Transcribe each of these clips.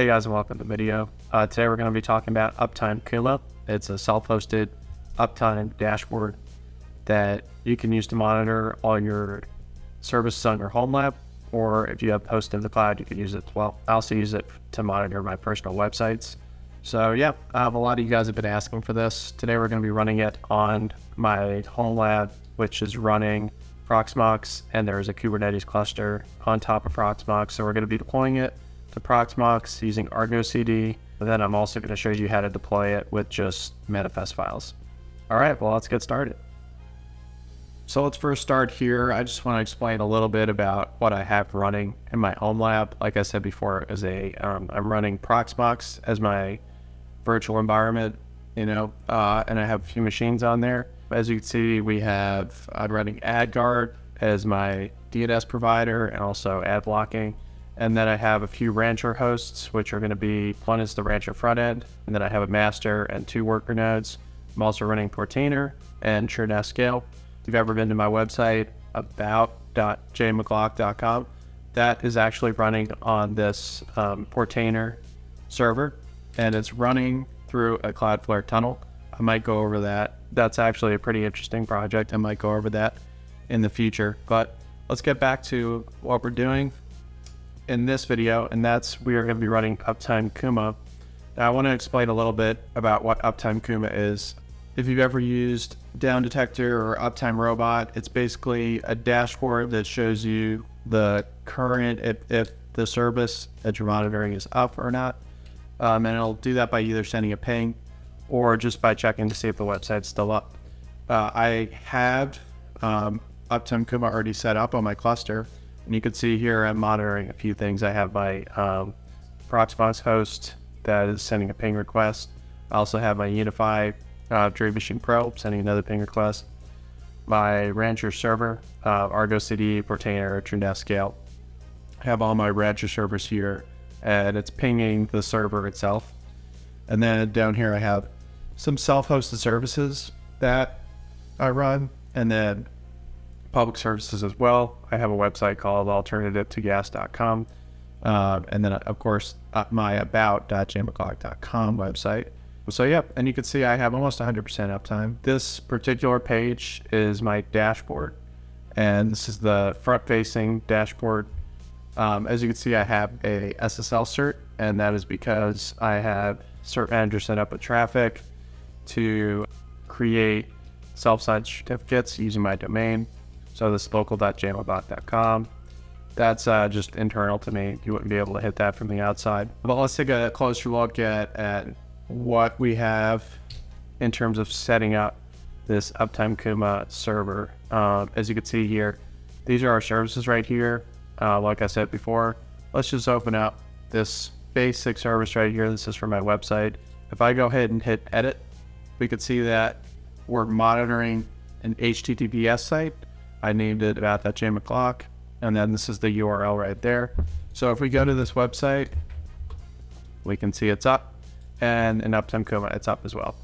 Hey guys, and welcome to the video. Uh, today we're going to be talking about Uptime Kuma. It's a self-hosted uptime dashboard that you can use to monitor all your services on your home lab, or if you have hosted in the cloud, you can use it as well. I also use it to monitor my personal websites. So yeah, um, a lot of you guys have been asking for this. Today we're going to be running it on my home lab, which is running Proxmox, and there's a Kubernetes cluster on top of Proxmox. So we're going to be deploying it to Proxmox using Argo CD. And then I'm also going to show you how to deploy it with just manifest files. All right, well, let's get started. So let's first start here. I just want to explain a little bit about what I have running in my home lab. Like I said before, as a um, I'm running Proxmox as my virtual environment, you know, uh, and I have a few machines on there. As you can see, we have I'm running AdGuard as my DNS provider and also ad blocking. And then I have a few Rancher hosts, which are going to be one is the Rancher front end, and then I have a master and two worker nodes. I'm also running Portainer and TrueNAS Scale. If you've ever been to my website, about.jmcglock.com, that is actually running on this um, Portainer server, and it's running through a Cloudflare tunnel. I might go over that. That's actually a pretty interesting project. I might go over that in the future. But let's get back to what we're doing in this video, and that's we are going to be running Uptime Kuma. Now, I want to explain a little bit about what Uptime Kuma is. If you've ever used Down Detector or Uptime Robot, it's basically a dashboard that shows you the current, if, if the service that you're monitoring is up or not. Um, and it'll do that by either sending a ping or just by checking to see if the website's still up. Uh, I have um, Uptime Kuma already set up on my cluster. And you can see here I'm monitoring a few things. I have my um, Proxmox host that is sending a ping request. I also have my UniFi uh, Dream Machine Pro sending another ping request. My Rancher server, uh, Argo CD, Portainer, TrueNAS Scale. I have all my Rancher servers here, and it's pinging the server itself. And then down here I have some self-hosted services that I run, and then public services as well. I have a website called alternativeToGas.com. Uh, and then, of course, uh, my about.jmcglock.com website. So, yep. and you can see I have almost 100% uptime. This particular page is my dashboard, and this is the front facing dashboard. Um, as you can see, I have a SSL cert, and that is because I have Cert Manager set up with Traefik to create self signed certificates using my domain. So this local.jamabot.com. That's uh, just internal to me. You wouldn't be able to hit that from the outside. But let's take a closer look at, at what we have in terms of setting up this Uptime Kuma server. Uh, as you can see here, these are our services right here. Uh, like I said before, let's just open up this basic service right here. This is for my website. If I go ahead and hit edit, we could see that we're monitoring an HTTPS site I named it about that J McClock, and then this is the URL right there. So if we go to this website, we can see it's up, and in Uptime Kuma, it's up as well.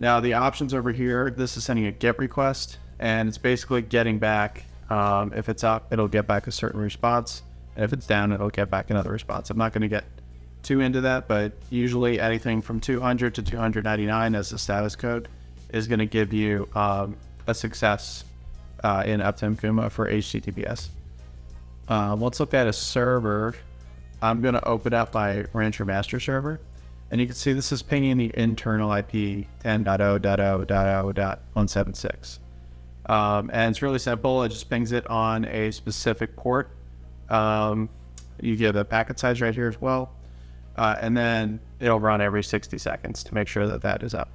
Now the options over here, this is sending a GET request, and it's basically getting back. Um, if it's up, it'll get back a certain response, and if it's down, it'll get back another response. I'm not going to get too into that, but usually anything from 200 to 299 as the status code is going to give you um, a success uh, in Uptime Kuma for HTTPS. Uh, let's look at a server. I'm going to open up my Rancher master server. And you can see this is pinging the internal IP 10.0.0.0.176. Um, and it's really simple. It just pings it on a specific port. Um, you give a packet size right here as well. Uh, and then it'll run every 60 seconds to make sure that that is up.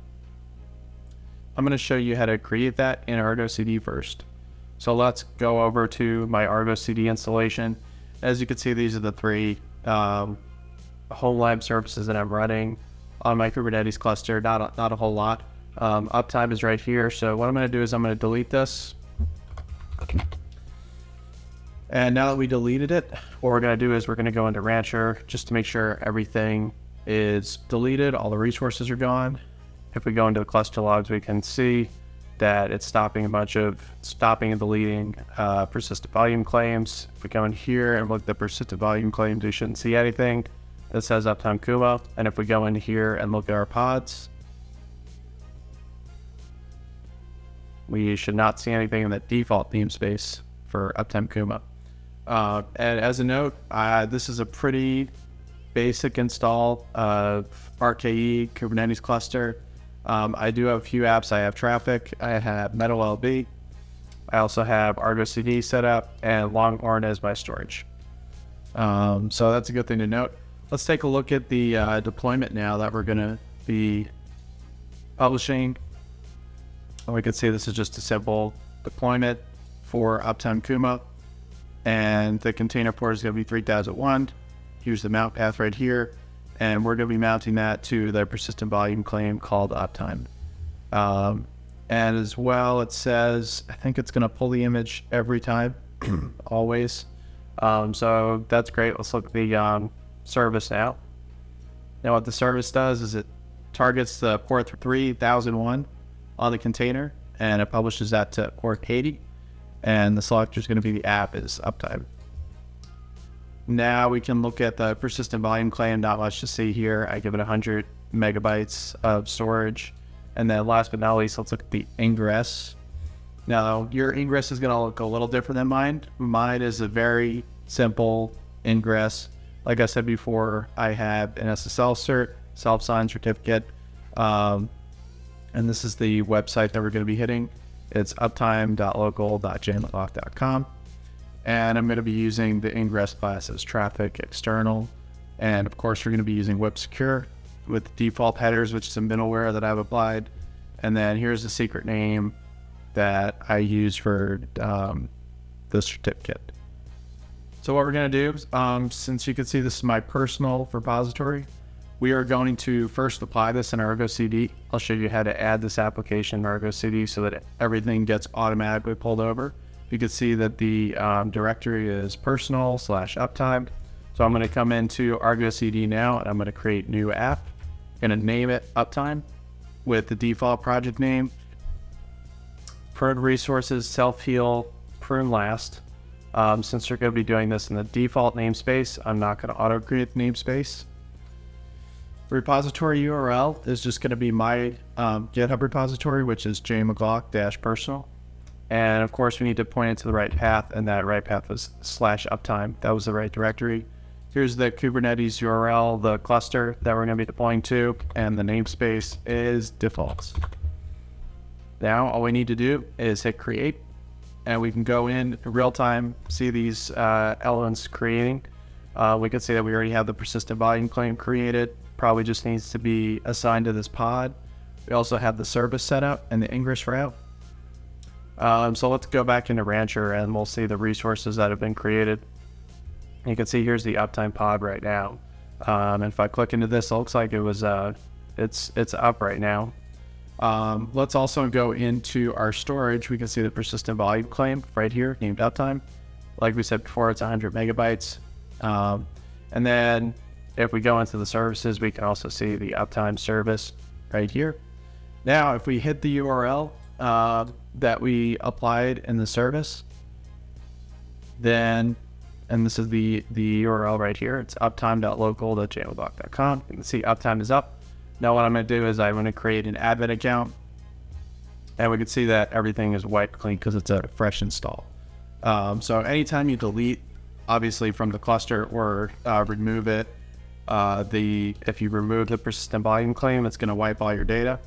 I'm going to show you how to create that in Argo CD first. So let's go over to my Argo CD installation. As you can see, these are the three um, home lab services that I'm running on my Kubernetes cluster. Not a, not a whole lot. Um, uptime is right here. So what I'm going to do is I'm going to delete this. And now that we deleted it, what we're going to do is we're going to go into Rancher just to make sure everything is deleted. All the resources are gone. If we go into the cluster logs, we can see that it's stopping a bunch of stopping and deleting uh, persistent volume claims. If we go in here and look at the persistent volume claims, we shouldn't see anything. that says Uptime Kuma. And if we go in here and look at our pods, we should not see anything in the default namespace for Uptime Kuma. Uh, and as a note, uh, this is a pretty basic install of RKE Kubernetes cluster. Um, I do have a few apps. I have Traefik. I have MetalLB, I also have Argo CD set up, and Longhorn as my storage. Um, so that's a good thing to note. Let's take a look at the uh, deployment now that we're going to be publishing. And we can see this is just a simple deployment for Uptime Kuma. And the container port is going to be 3001. Here's the mount path right here. And we're going to be mounting that to the persistent volume claim called Uptime. Um, and as well, it says, I think it's going to pull the image every time, always. Um, so that's great. Let's look at the um, service now. Now, what the service does is it targets the port 3001 on the container and it publishes that to port 80. And the selector is going to be the app is uptime. Now we can look at the persistent volume claim. Not much to see here. I give it 100 megabytes of storage. And then last but not least, let's look at the ingress. Now, your ingress is going to look a little different than mine. Mine is a very simple ingress. Like I said before, I have an SSL cert, self-signed certificate, um, and this is the website that we're going to be hitting. It's uptime.local.jamlock.com, and I'm going to be using the ingress class as Traefik external, and of course, we're going to be using web secure with default headers, which is a middleware that I've applied, and then here's the secret name that I use for um, the certificate. So what we're going to do, um, since you can see this is my personal repository, we are going to first apply this in Argo CD. I'll show you how to add this application in Argo CD so that everything gets automatically pulled over. You can see that the um, directory is personal slash uptime. So I'm going to come into Argo CD now and I'm going to create new app. I'm going to name it uptime with the default project name. Prune resources, self heal, prune last. Um, since we're going to be doing this in the default namespace, I'm not going to auto create the namespace. Repository URL is just going to be my um, GitHub repository, which is jmcglock-personal. And of course, we need to point it to the right path, and that right path was slash uptime. That was the right directory. Here's the Kubernetes URL, the cluster that we're going to be deploying to, and the namespace is defaults. Now, all we need to do is hit create and we can go in real time, see these uh, elements creating. Uh, we can see that we already have the persistent volume claim created. Probably just needs to be assigned to this pod. We also have the service set up and the ingress route. Um, so let's go back into Rancher and we'll see the resources that have been created. You can see here's the uptime pod right now. Um, and if I click into this, it looks like it was uh, it's it's up right now. Um, let's also go into our storage. We can see the persistent volume claim right here, named uptime. Like we said before, it's 100 megabytes. Um, and then if we go into the services, we can also see the uptime service right here. Now, if we hit the URL uh, that we applied in the service, then, and this is the, the URL right here, it's uptime.local.jamlock.com. You can see uptime is up. Now what I'm going to do is I'm to create an admin account and we can see that everything is wiped clean because it's a fresh install. Um, so anytime you delete, obviously from the cluster or uh, remove it, uh, the if you remove the persistent volume claim, it's going to wipe all your data.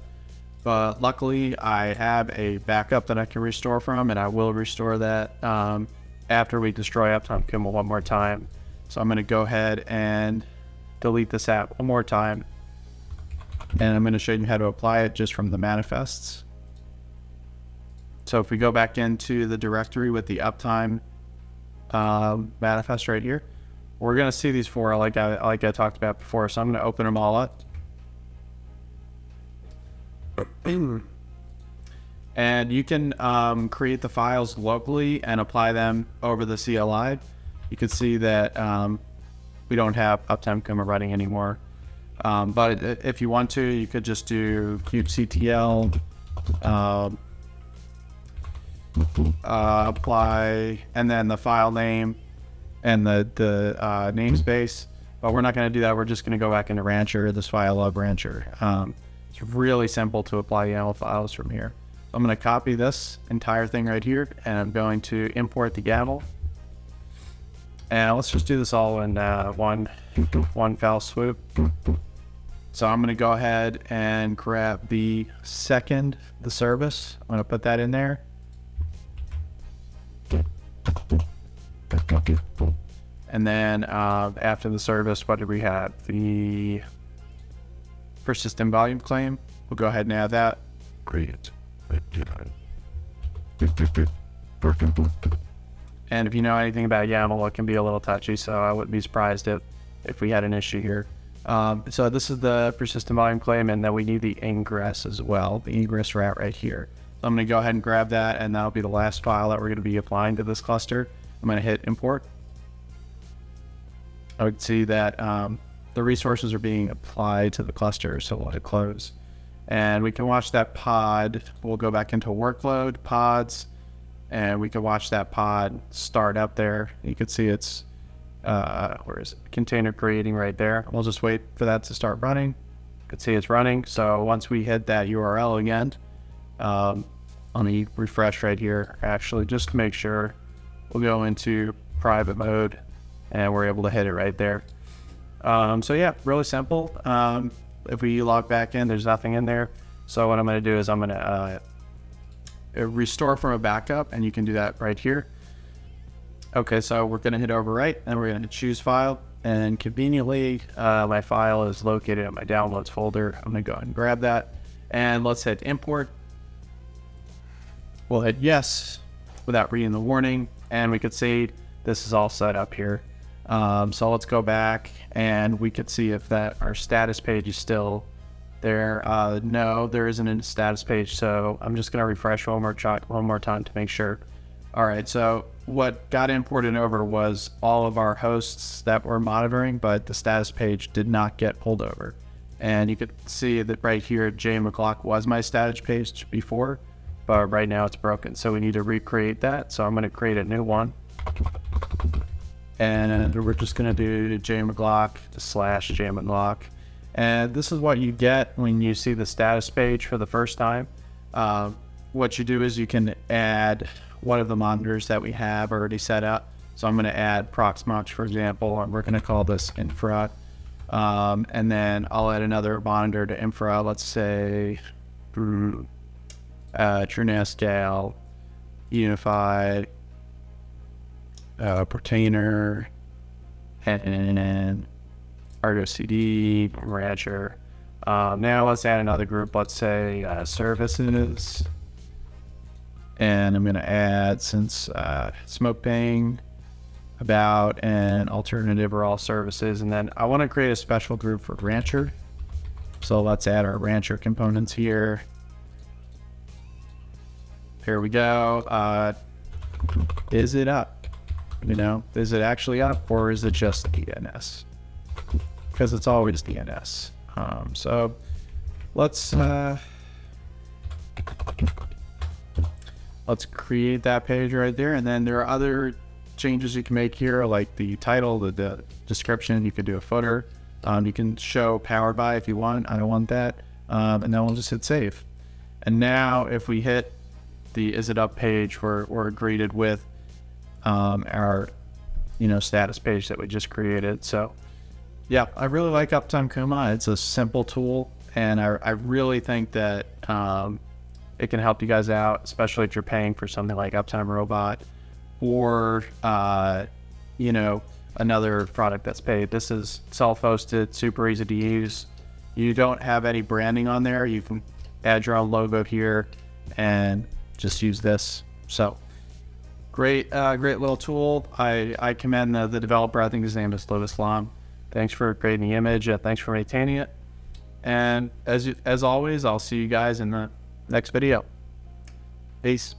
But luckily, I have a backup that I can restore from, and I will restore that um, after we destroy Uptime Kuma one more time. So I'm going to go ahead and delete this app one more time and I'm going to show you how to apply it just from the manifests. So if we go back into the directory with the uptime uh, manifest right here, we're going to see these four like I, like I talked about before. So I'm going to open them all up. and you can um, create the files locally and apply them over the CLI. You can see that um, we don't have Uptime Kuma running anymore. Um, but if you want to, you could just do kubectl, um, uh, apply, and then the file name and the, the uh, namespace. but we're not going to do that. We're just going to go back into Rancher. This file love Rancher. It's really simple to apply YAML files from here. I'm going to copy this entire thing right here, and I'm going to import the YAML. And let's just do this all in uh, one one fell swoop. So I'm going to go ahead and grab the second, the service. I'm going to put that in there. And then uh, after the service, what do we have? The persistent volume claim. We'll go ahead and add that. Great. And if you know anything about YAML, it can be a little touchy, so I wouldn't be surprised if, if we had an issue here. Um, so this is the persistent volume claim, and then we need the ingress as well, the ingress route right here. So I'm going to go ahead and grab that, and that'll be the last file that we're going to be applying to this cluster. I'm going to hit import. I would see that um, the resources are being applied to the cluster, so we'll hit close. And we can watch that pod. We'll go back into workload, pods, and we can watch that pod start up there. You can see it's, uh, where is it? Container creating right there. We'll just wait for that to start running. You can see it's running. So once we hit that URL again, um, on the refresh right here, actually, just to make sure, we'll go into private mode and we're able to hit it right there. Um, so yeah, really simple. Um, if we log back in, there's nothing in there. So what I'm going to do is I'm going to uh, restore from a backup, and you can do that right here. Okay, so we're going to hit overwrite, and we're going to choose file. And conveniently, uh, my file is located in my downloads folder. I'm going to go ahead and grab that. And let's hit import. We'll hit yes without reading the warning. And we could see this is all set up here. Um, so let's go back and we could see if that our status page is still there. Uh, no, there isn't a status page. So I'm just going to refresh one more, one more time to make sure. All right. So what got imported over was all of our hosts that we're monitoring, but the status page did not get pulled over. And you could see that right here, Jay McLaugh was my status page before, but right now it's broken. So we need to recreate that. So I'm going to create a new one and we're just going to do J McLaugh slash J McLaugh. And this is what you get when you see the status page for the first time. Uh, what you do is you can add one of the monitors that we have already set up. So I'm going to add Proxmox, for example, and we're going to call this infra. Um, and then I'll add another monitor to infra, let's say uh, TrueNAS UniFi, uh, Portainer, and Argo CD, Rancher. Um, now let's add another group, let's say uh, services. And I'm going to add, since uh, SmokeBang, about an alternative or all services. And then I want to create a special group for Rancher. So let's add our Rancher components here. Here we go. Uh, is it up? You know, is it actually up or is it just DNS? Because it's always DNS. Um, so let's uh, let's create that page right there, and then there are other changes you can make here, like the title, the, the description. You could do a footer. Um, you can show powered by if you want. I don't want that, um, and then we'll just hit save. And now, if we hit the is it up page, we're, we're greeted with um, our you know status page that we just created. So yeah, I really like Uptime Kuma. It's a simple tool, and I, I really think that um, it can help you guys out, especially if you're paying for something like Uptime Robot or uh, you know another product that's paid. This is self-hosted, super easy to use. You don't have any branding on there. You can add your own logo here and just use this. So Great, uh, great little tool. I, I commend the, the developer. I think his name is Louis Lam. Thanks for creating the image. Uh, thanks for maintaining it. And as, as always, I'll see you guys in the next video. Peace.